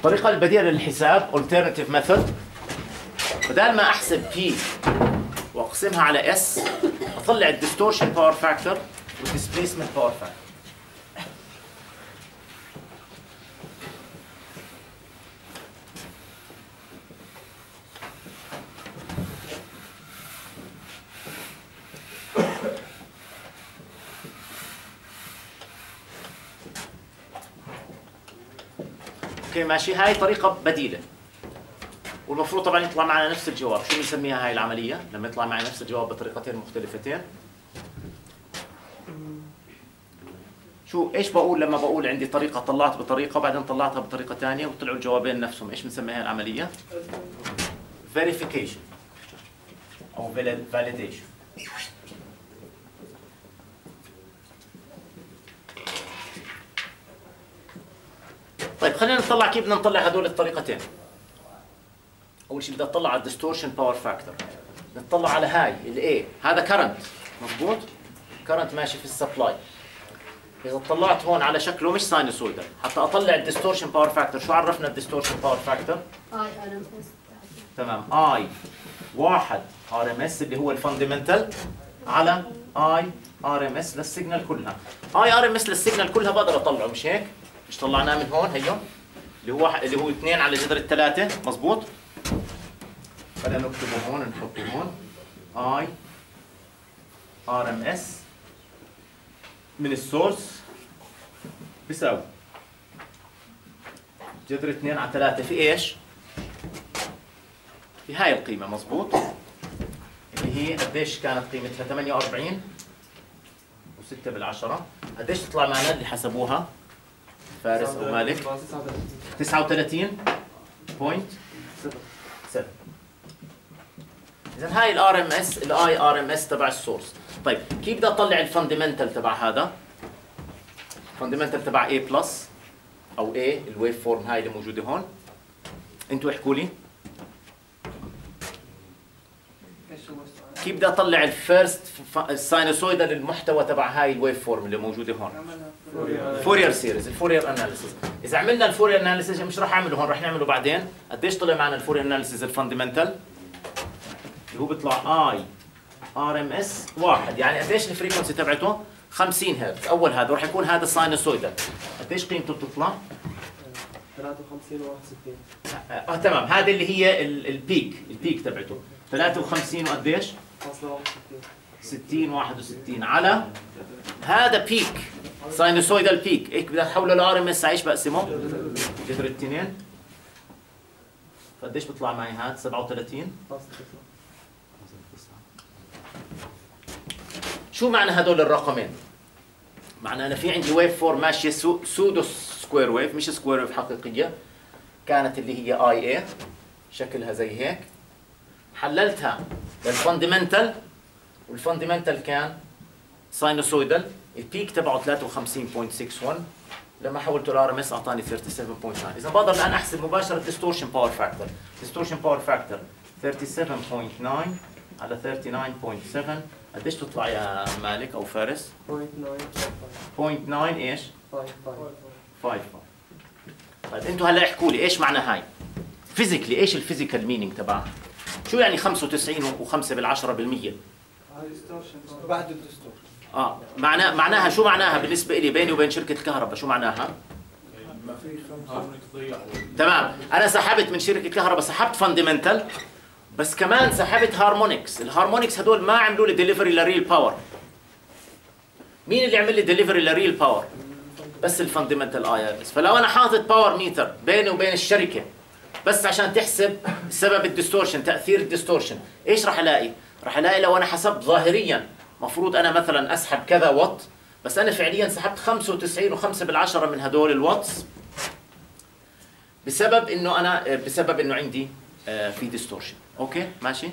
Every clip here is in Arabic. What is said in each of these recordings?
الطريقة البديلة للحساب alternative method. بدل ما أحسب P وأقسمها على S أطلع ال distortion power factor وال displacement power factor أوكي ماشي. هاي طريقة بديلة. والمفروض طبعا يطلع معنا نفس الجواب. شو بنسميها هاي العملية؟ لما يطلع معي نفس الجواب بطريقتين مختلفتين. شو إيش بقول لما بقول عندي طريقة طلعت بطريقة وبعدين طلعتها بطريقة ثانية وطلعوا الجوابين نفسهم؟ إيش بنسمي هاي العملية؟ verification. أو validation. طيب خلينا نطلع كيف بدنا نطلع هدول الطريقتين. أول شيء بدي أطلع على ال distortion power factor نطلع على هاي ال I هذا current مضبوط؟ current ماشي في ال supply إذا طلعت هون على شكله مش sinusoidal حتى أطلع ال distortion power factor شو عرفنا ال distortion power factor I RMS تمام. I واحد. RMS اللي هو ال fundamental على I RMS لل signal كلها. I RMS لل signal كلها بقدر أطلعه مش هيك؟ مش طلعناه من هون هيو. اللي هو اللي هو 2 على جذر الثلاثة مزبوط خلينا نكتبه هون نحطه هون. I RMS من ال source. بيساوي. جذر 2 على 3 في إيش؟ في هاي القيمة. مزبوط اللي هي قديش كانت قيمتها؟ 48 و6 بالعشرة. قديش تطلع معنا اللي حسبوها؟ فارس أو مالك. 39.7 اذا هاي ال RMS ال I RMS تبع ال source. طيب كيف بدي أطلع ال fundamental تبع هذا؟ ال fundamental تبع A pulse أو A ال waveform هاي اللي موجودة هون. أنتوا احكوا لي. كيف بدي أطلع ال first ال sinusoidal المحتوى تبع هاي ال waveform اللي موجودة هون؟ Fourier series ال Fourier analysis إذا عملنا ال Fourier analysis مش راح أعمله هون راح نعمله بعدين. قديش طلع معنا ال Fourier analysis ال fundamental اللي هو بيطلع I RMS واحد. يعني قديش ال frequency تبعته؟ 50 هرتز أول هذا راح يكون هذا sinusoidal قديش قيمته بتطلع؟ 53 و 61 آه آه، تمام. هذه اللي هي ال- ال peak ال peak تبعته. 53 وقديش فاصلة 61 60 61 على هذا peak sinusoidal peak هيك بدي احوله ل RMS إيش بقسمه؟ جذر الاثنين قديش بيطلع معي هذا 37 فاصلة 9 شو معنى هدول الرقمين؟ معنى أنا في عندي waveform ماشية pseudo pseudo square wave مش square wave حقيقية. كانت اللي هي I I شكلها زي هيك. حللتها لل fundamental وال fundamental كان sinusoidal ال peak تبعه 53.61 لما حولته ل RMS اعطاني 37.9 إذا بقدر الآن أحسب مباشرة distortion power factor distortion power factor 37.9 على 39.7 قديش تطلع يا مالك أو فارس؟ 0.9 0.9 إيش؟ 5 5 طيب أنتوا هلا احكوا لي إيش معنى هاي؟ physically إيش ال physical meaning تبعها؟ شو يعني 95 و5 بالعشرة بالمية؟ بعد ال distortion. آه معناه معناها شو معناها بالنسبة لي بيني وبين شركة الكهرباء شو معناها؟ تمام. أنا سحبت من شركة الكهرباء سحبت fundamental بس كمان سحبت harmonics ال harmonics هدول ما عملوا لي delivery ل real power مين اللي عمل لي delivery ل real power بس ال fundamental I فلو أنا حاطط power meter بيني وبين الشركة بس عشان تحسب سبب ال distortion تأثير ال distortion. إيش راح ألاقي؟ راح ألاقي لو أنا حسبت ظاهريا مفروض أنا مثلا أسحب كذا وات بس أنا فعليا سحبت 95 و5 بالعشرة من هدول الواتس بسبب إنه أنا بسبب إنه عندي آه، في distortion. Okay? ماشي؟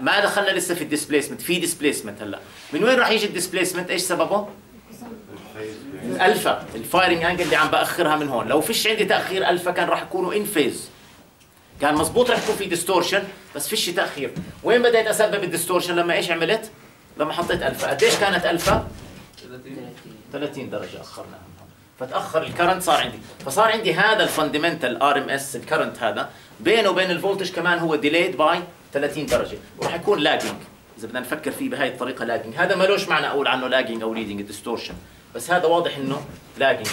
ما دخلنا لسه في ال displacement في displacement هلأ. من وين راح يجي ال displacement إيش سببه؟ ال alpha ال firing angle اللي عم بأخرها من هون. لو فيش عندي تأخير ألفا كان راح يكونوا in phase كان مزبوط راح يكون في distortion بس فيش تأخير. وين بديت أسبب ال distortion لما إيش عملت؟ لما حطيت ألفا. قديش كانت ألفا؟ 30 درجة اخرناها فتأخر ال current صار عندي. فصار عندي هذا ال fundamental RMS ال current هذا. بينه وبين ال voltage كمان هو delayed by 30 درجة. وراح يكون lagging إذا بدنا نفكر فيه بهاي الطريقة lagging هذا ملوش معنى أقول عنه lagging أو leading distortion بس هذا واضح إنه lagging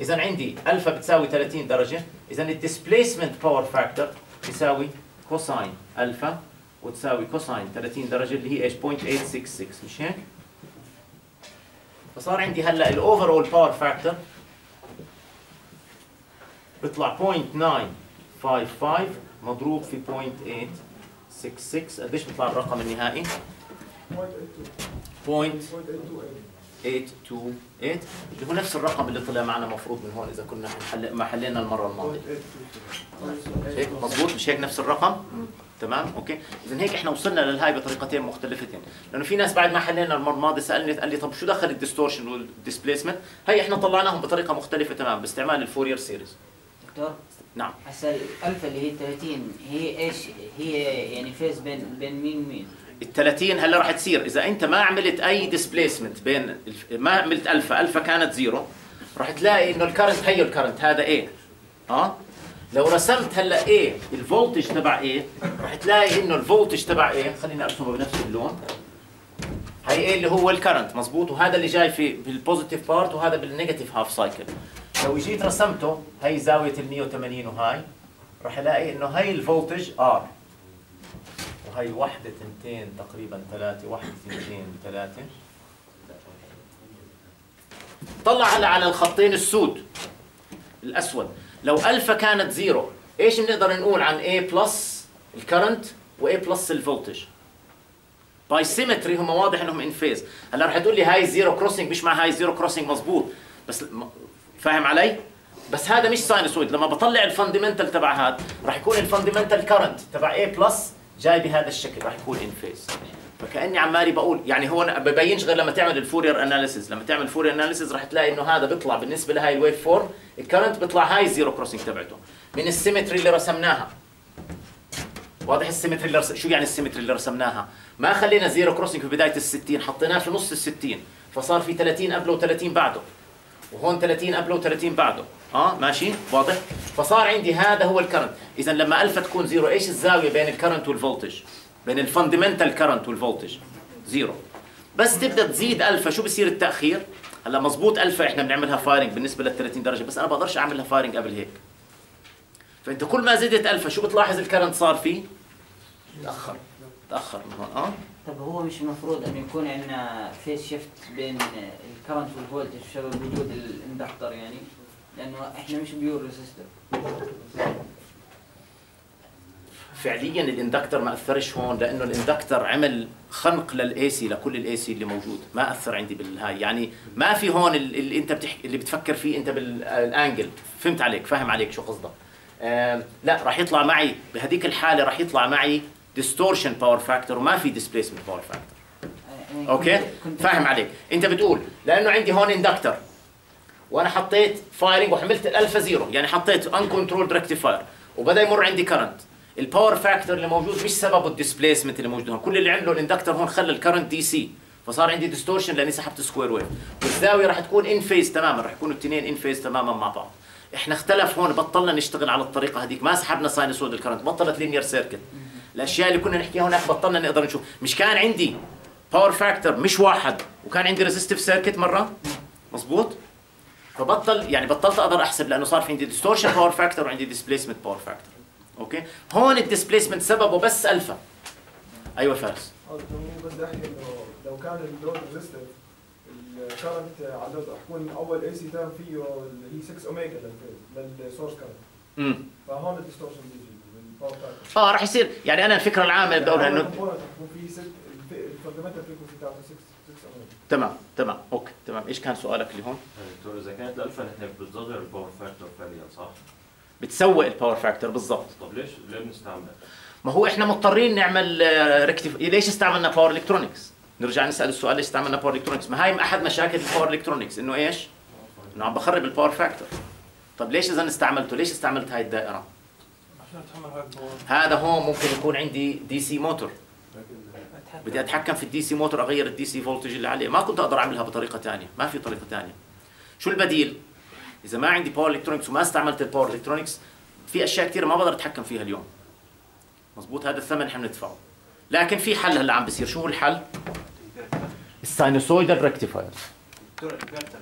اذا عندي ألفا بتساوي 30 درجة. اذا ال displacement power factor بيساوي cosine alpha وتساوي cosine 30 درجة اللي هي إيش؟ 0.866 مش هيك؟ فصار عندي هلأ ال overall power factor بيطلع 0.955 مضروب في 0.866 قديش بيطلع الرقم النهائي؟ 0.828 اللي هو نفس الرقم اللي طلع معنا مفروض من هون اذا كنا حل... ما حلينا المره الماضيه هيك مضبوط مش هيك نفس الرقم تمام okay اذا هيك إحنا وصلنا للهاي بطريقتين مختلفتين لأنه في ناس بعد ما حلينا المره الماضيه سالني قال لي طب شو دخل ال distortion وال displacement هي إحنا طلعناهم بطريقه مختلفه تمام باستعمال ال Fourier series دكتور نعم. هسه الالفا اللي هي 30 هي إيش؟ هي يعني phase بين بين مين ومين؟ ال 30 هلا راح تصير. إذا أنت ما عملت أي displacement بين الف- ما عملت alpha ال alpha كانت زيرو راح تلاقي إنه ال current هي ال current هذا A آه؟ لو رسمت هلا A ال voltage تبع A راح تلاقي إنه ال voltage تبع A خليني أرسمه بنفس اللون. هي A اللي هو ال current مزبوط؟ وهذا اللي جاي في بال positive part وهذا بال negative half cycle لو جيت رسمته هي زاوية ال 180 وهاي راح الاقي إنه هي ال voltage R وهي واحدة تنتين تقريبا ثلاثة واحدة اثنتين ثلاثة. طلع هلا على الخطين السود الأسود. لو ألفا كانت زيرو إيش بنقدر نقول عن A plus ال current و A plus ال voltage؟ By symmetry هم واضح إنهم in phase هلا رح تقول لي هاي zero crossing مش مع هاي zero crossing مزبوط بس فاهم علي؟ بس هذا مش sinusoid لما بطلع ال fundamental تبع هذا راح يكون ال fundamental current تبع A plus جاي بهذا الشكل راح يكون in phase فكأني عمالي بقول يعني هو ببينش غير لما تعمل ال Fourier analysis لما تعمل Fourier analysis راح تلاقي إنه هذا بيطلع بالنسبة لهاي ال waveform ال current بيطلع هاي ال zero crossing تبعته. من ال symmetry اللي رسمناها. واضح ال symmetry اللي رس... شو يعني ال symmetry اللي رسمناها؟ ما خلينا zero crossing في بداية ال60 حطيناه في نص ال60 فصار في 30 قبله و30 بعده. وهون 30 قبله و30 بعده. آه ماشي؟ واضح؟ فصار عندي هذا هو ال current إذا لما الفا تكون زيرو إيش الزاوية بين ال current وال voltage بين ال fundamental current وال voltage زيرو بس تبدأ تزيد الفا شو بصير التأخير؟ هلا مزبوط الفا إحنا بنعملها firing بالنسبة لل 30 درجة بس أنا بقدرش أعملها firing قبل هيك. فأنت كل ما زدت الفا شو بتلاحظ ال current صار فيه؟ تأخر. تأخر. من هون آه. طب هو مش المفروض انه يكون عندنا phase shift بين ال current وال voltage بسبب وجود ال inductor يعني؟ لأنه إحنا مش pure resistor فعليا ال inductor ما أثرش هون لأنه ال inductor عمل خنق لل AC لكل ال AC اللي موجود. ما أثر عندي بالهاي يعني ما في هون ال- اللي أنت بتحكي اللي بتفكر فيه أنت بال angle فهمت عليك فاهم عليك شو قصدك. آم، لا راح يطلع معي بهذيك الحالة راح يطلع معي distortion power factor وما في displacement power factor okay? فاهم عليك. أنت بتقول لأنه عندي هون inductor وأنا حطيت firing وحملت الالفا زيرو يعني حطيت uncontrolled rectifier وبدأ يمر عندي current ال power factor اللي موجود مش سببه ال displacement اللي موجود هون. كل اللي عمله ال inductor هون خلى ال current DC فصار عندي distortion لأني سحبت square wave والزاوية راح تكون in phase تماما. راح يكونوا الاثنين in phase تماما مع بعض. إحنا اختلف هون. بطلنا نشتغل على الطريقة هذيك. ما سحبنا sinusoid ال current بطلت linear circuit الأشياء اللي كنا نحكيها هناك بطلنا نقدر نشوف. مش كان عندي power factor مش واحد. وكان عندي resistive circuit مرة. مزبوط فبطل يعني بطلت أقدر أحسب لأنه صار في عندي distortion power factor وعندي displacement power factor okay? هون ال displacement سببه بس ألفا. أيوه فارس. بس احكي إنه لو كان ال load resistive ال current ال load رح يكون أول AC term فيه اللي هي 6 omega لل source current امم فهون ال distortion بيجي. آه راح يصير. يعني أنا الفكرة العامة اللي بدي أقولها انه ال component رح يكون فيه 6 ال fundamental frequency تاعته 6 6 اوميجا تمام تمام. okay تمام. إيش كان سؤالك اللي هون؟ دكتور إذا كانت الألفا نحن بتصغر ال power factor فعليا صح؟ بتسوق ال power factor بالضبط. طب ليش ليه بنستعمل؟ ما هو إحنا مضطرين نعمل rectify ليش استعملنا power electronics نرجع نسأل السؤال ليش استعملنا power electronics ما هاي أحد مشاكل ال power electronics إنه إيش؟ إنه عم بخرب ال power factor طب ليش إذا استعملته؟ ليش استعملت هاي الدائرة عشان اتحمل هاي ال power هذا هون ممكن يكون عندي DC motor بدي أتحكم في ال DC motor أغير ال DC voltage اللي عليه. ما كنت أقدر أعملها بطريقة ثانية ما في طريقة ثانية شو البديل؟ إذا ما عندي power electronics وما استعملت ال power electronics في أشياء كثير ما بقدر أتحكم فيها اليوم. مزبوط هذا الثمن إحنا بندفعه. لكن في حل هلأ عم بصير شو هو الحل؟ الساينوسويدال البيرتر